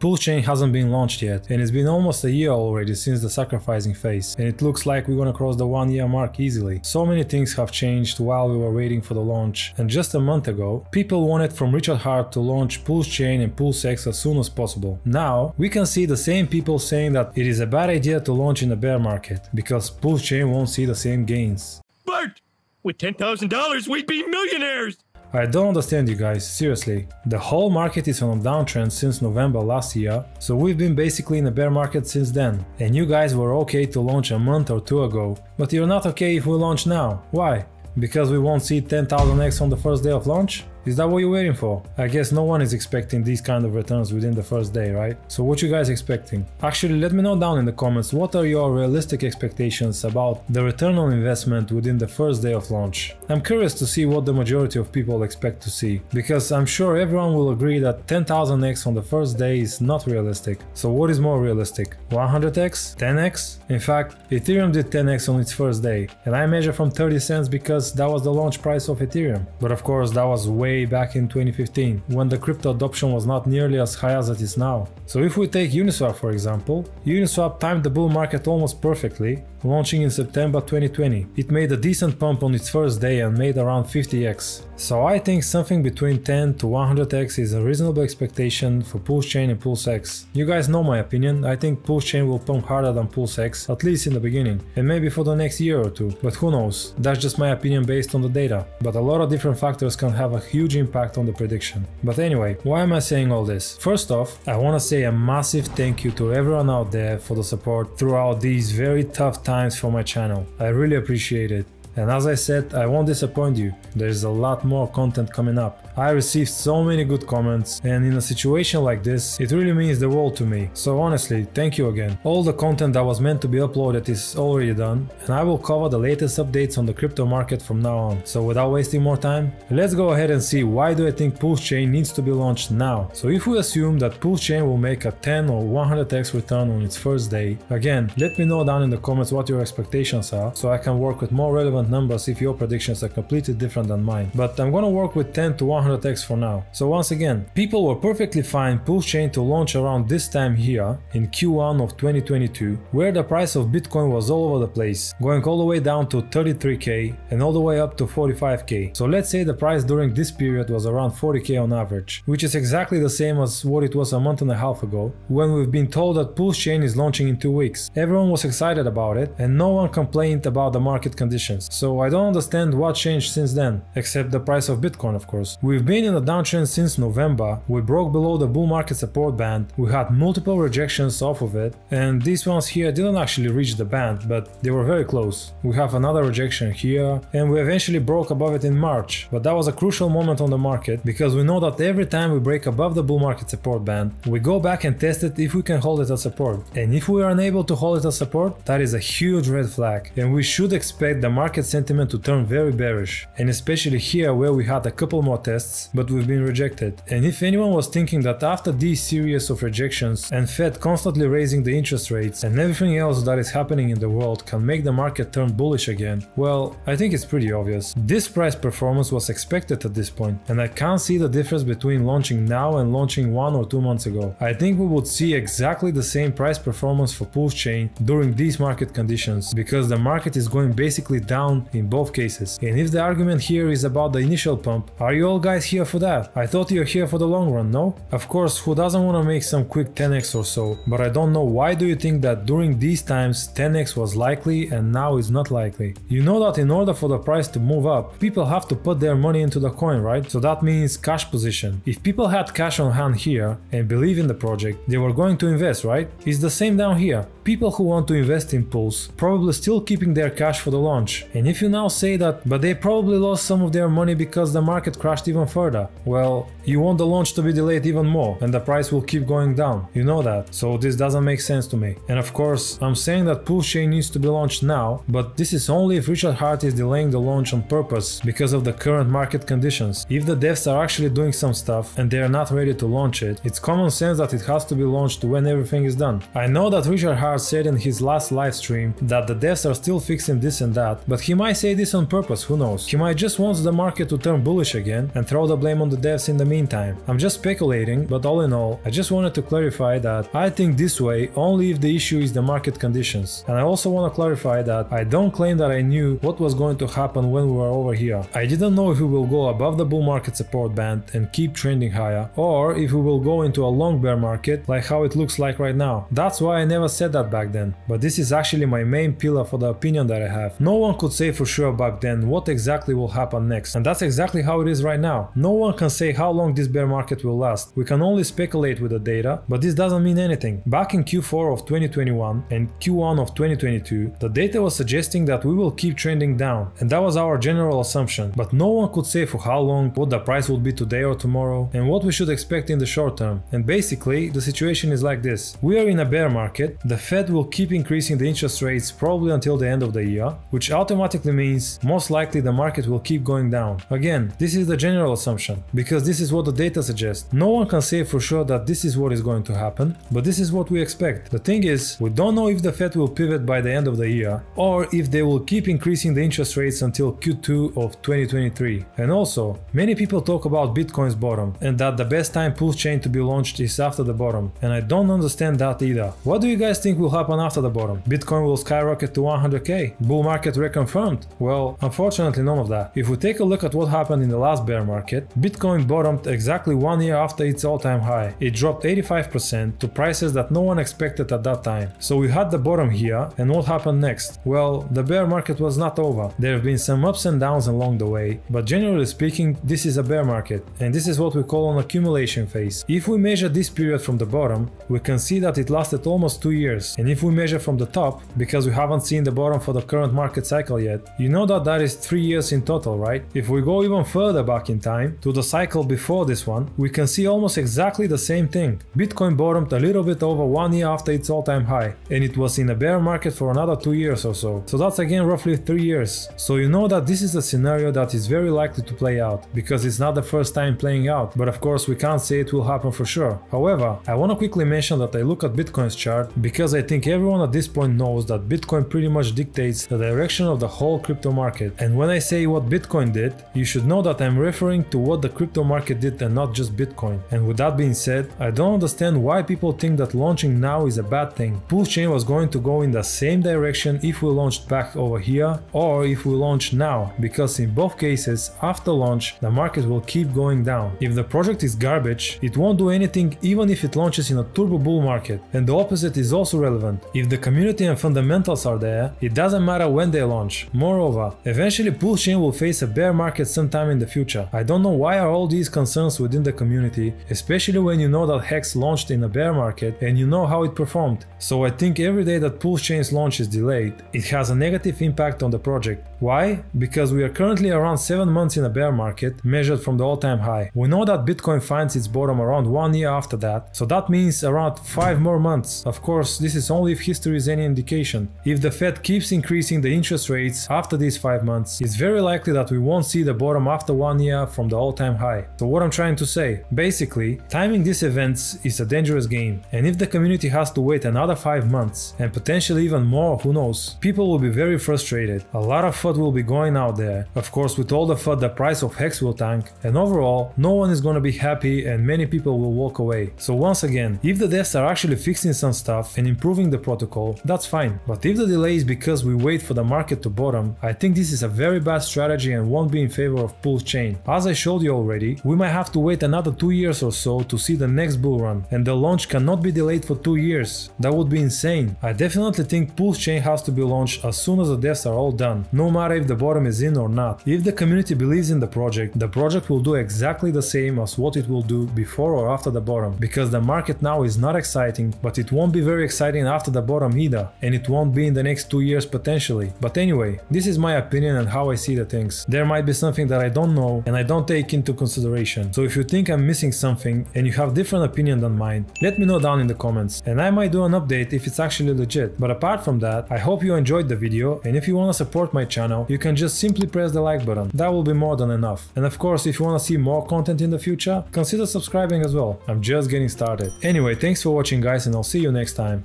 Pulse Chain hasn't been launched yet, and it's been almost a year already since the sacrificing phase, and it looks like we're gonna cross the one year mark easily. So many things have changed while we were waiting for the launch, and just a month ago, people wanted from Richard Heart to launch Pulse Chain and Pulse X as soon as possible. Now, we can see the same people saying that it is a bad idea to launch in the bear market, because Pulse Chain won't see the same gains. Bart, with $10,000, we'd be millionaires! I don't understand you guys, seriously. The whole market is on a downtrend since November last year, so we've been basically in a bear market since then. And you guys were okay to launch a month or two ago, but you're not okay if we launch now. Why? Because we won't see 10,000x on the first day of launch? Is that what you're waiting for? I guess no one is expecting these kind of returns within the first day, right? So what you guys expecting? Actually, let me know down in the comments what are your realistic expectations about the return on investment within the first day of launch. I'm curious to see what the majority of people expect to see, because I'm sure everyone will agree that 10,000x on the first day is not realistic. So what is more realistic? 100x? 10x? In fact, Ethereum did 10x on its first day, and I measure from 30 cents because that was the launch price of Ethereum. But of course, that was way way back in 2015, when the crypto adoption was not nearly as high as it is now. So if we take Uniswap for example, Uniswap timed the bull market almost perfectly, launching in September 2020. It made a decent pump on its first day and made around 50x. So I think something between 10 to 100x is a reasonable expectation for Pulse Chain and Pulse X. You guys know my opinion, I think Pulse Chain will pump harder than Pulse X, at least in the beginning, and maybe for the next year or two, but who knows, that's just my opinion based on the data. But a lot of different factors can have a huge impact on the prediction. But anyway, why am I saying all this? First off, I wanna say a massive thank you to everyone out there for the support throughout these very tough times for my channel. I really appreciate it. And as I said, I won't disappoint you, there's a lot more content coming up. I received so many good comments and in a situation like this, it really means the world to me. So honestly, thank you again. All the content that was meant to be uploaded is already done and I will cover the latest updates on the crypto market from now on. So without wasting more time, let's go ahead and see why do I think Pulse Chain needs to be launched now. So if we assume that Pulse Chain will make a 10 or 100x return on its first day, again, let me know down in the comments what your expectations are so I can work with more relevant numbers if your predictions are completely different than mine. But I'm gonna work with 10 to 100x for now. So once again, people were perfectly fine Pulse Chain to launch around this time here in Q1 of 2022, where the price of Bitcoin was all over the place, going all the way down to 33k and all the way up to 45k. So let's say the price during this period was around 40k on average, which is exactly the same as what it was a month and a half ago, when we've been told that Pulse Chain is launching in two weeks. Everyone was excited about it and no one complained about the market conditions. So I don't understand what changed since then, except the price of Bitcoin of course. We've been in a downtrend since November, we broke below the bull market support band, we had multiple rejections off of it, and these ones here didn't actually reach the band, but they were very close. We have another rejection here, and we eventually broke above it in March, but that was a crucial moment on the market, because we know that every time we break above the bull market support band, we go back and test it if we can hold it as support. And if we are unable to hold it as support, that is a huge red flag, and we should expect the market sentiment to turn very bearish, and especially here where we had a couple more tests, but we've been rejected. And if anyone was thinking that after these series of rejections and Fed constantly raising the interest rates and everything else that is happening in the world can make the market turn bullish again, well, I think it's pretty obvious. This price performance was expected at this point, and I can't see the difference between launching now and launching one or two months ago. I think we would see exactly the same price performance for Pulse Chain during these market conditions, because the market is going basically down in both cases. And if the argument here is about the initial pump, are you all guys here for that? I thought you're here for the long run, no? Of course, who doesn't want to make some quick 10x or so, but I don't know why do you think that during these times 10x was likely and now is not likely? You know that in order for the price to move up, people have to put their money into the coin, right? So that means cash position. If people had cash on hand here and believe in the project, they were going to invest, right? It's the same down here. People who want to invest in Pulse probably still keeping their cash for the launch. And if you now say that, but they probably lost some of their money because the market crashed even further, well, you want the launch to be delayed even more and the price will keep going down. You know that. So this doesn't make sense to me. And of course, I'm saying that Pulse Chain needs to be launched now, but this is only if Richard Heart is delaying the launch on purpose because of the current market conditions. If the devs are actually doing some stuff and they are not ready to launch it, it's common sense that it has to be launched when everything is done. I know that Richard Heart said in his last live stream that the devs are still fixing this and that, but he might say this on purpose, who knows. He might just wants the market to turn bullish again and throw the blame on the devs in the meantime. I'm just speculating, but all in all, I just wanted to clarify that I think this way only if the issue is the market conditions. And I also want to clarify that I don't claim that I knew what was going to happen when we were over here. I didn't know if we will go above the bull market support band and keep trending higher, or if we will go into a long bear market like how it looks like right now. That's why I never said that back then, but this is actually my main pillar for the opinion that I have. No one could say for sure back then what exactly will happen next, and that's exactly how it is right now. No one can say how long this bear market will last. We can only speculate with the data, but this doesn't mean anything. Back in Q4 of 2021 and Q1 of 2022, the data was suggesting that we will keep trending down, and that was our general assumption, but no one could say for how long, what the price would be today or tomorrow, and what we should expect in the short term. And basically, the situation is like this. We are in a bear market, the Fed will keep increasing the interest rates probably until the end of the year, which automatically means most likely the market will keep going down. Again, this is the general assumption, because this is what the data suggests. No one can say for sure that this is what is going to happen, but this is what we expect. The thing is, we don't know if the Fed will pivot by the end of the year, or if they will keep increasing the interest rates until Q2 of 2023. And also, many people talk about Bitcoin's bottom, and that the best time Pulse Chain to be launched is after the bottom, and I don't understand that either. What do you guys think will happen after the bottom? Bitcoin will skyrocket to 100k? Bull market reconfirmed? Well, unfortunately none of that. If we take a look at what happened in the last bear market, Bitcoin bottomed exactly one year after its all-time high. It dropped 85% to prices that no one expected at that time. So we had the bottom here, and what happened next? Well, the bear market was not over. There have been some ups and downs along the way, but generally speaking, this is a bear market, and this is what we call an accumulation phase. If we measure this period from the bottom, we can see that it lasted almost 2 years, and if we measure from the top, because we haven't seen the bottom for the current market cycle yet, you know that that is 3 years in total, right? If we go even further back in time, to the cycle before this one, we can see almost exactly the same thing. Bitcoin bottomed a little bit over 1 year after its all-time high, and it was in a bear market for another 2 years or so. So that's again roughly 3 years. So you know that this is a scenario that is very likely to play out, because it's not the first time playing out, but of course we can't say it will happen for sure. However, I wanna quickly mention that I look at Bitcoin's chart because I think everyone at this point knows that Bitcoin pretty much dictates the direction of the whole crypto market. And when I say what Bitcoin did, you should know that I'm referring to what the crypto market did and not just Bitcoin. And with that being said, I don't understand why people think that launching now is a bad thing. Pulse Chain was going to go in the same direction if we launched back over here or if we launch now, because in both cases, after launch, the market will keep going down. If the project is garbage, it won't do anything even if it launches in a turbo bull market. And the opposite is also relevant. If the community and fundamentals are there, it doesn't matter when they launch. Moreover, eventually Pulse Chain will face a bear market sometime in the future. I don't know why are all these concerns within the community, especially when you know that Hex launched in a bear market and you know how it performed. So I think every day that Pulse Chain's launch is delayed, it has a negative impact on the project. Why? Because we are currently around 7 months in a bear market, measured from the all-time high. We know that Bitcoin finds its bottom around 1 year after that, so that means around 5 more months. Of course, this is only if history is any indication. If the Fed keeps increasing the interest after these 5 months, it's very likely that we won't see the bottom after 1 year from the all-time high. So what I'm trying to say, basically, timing these events is a dangerous game, and if the community has to wait another 5 months, and potentially even more, who knows, people will be very frustrated. A lot of FUD will be going out there. Of course, with all the FUD, the price of Hex will tank, and overall, no one is gonna be happy and many people will walk away. So once again, if the devs are actually fixing some stuff and improving the protocol, that's fine. But if the delay is because we wait for the market to bottom, I think this is a very bad strategy and won't be in favor of Pulse Chain. As I showed you already, we might have to wait another 2 years or so to see the next bull run, and the launch cannot be delayed for 2 years. That would be insane. I definitely think Pulse Chain has to be launched as soon as the devs are all done, no matter if the bottom is in or not. If the community believes in the project, the project will do exactly the same as what it will do before or after the bottom, because the market now is not exciting, but it won't be very exciting after the bottom either, and it won't be in the next 2 years potentially. But anyway, this is my opinion and how I see the things. There might be something that I don't know and I don't take into consideration. So if you think I'm missing something and you have different opinion than mine, let me know down in the comments and I might do an update if it's actually legit. But apart from that, I hope you enjoyed the video and if you wanna support my channel, you can just simply press the like button. That will be more than enough. And of course, if you wanna see more content in the future, consider subscribing as well. I'm just getting started. Anyway, thanks for watching guys and I'll see you next time.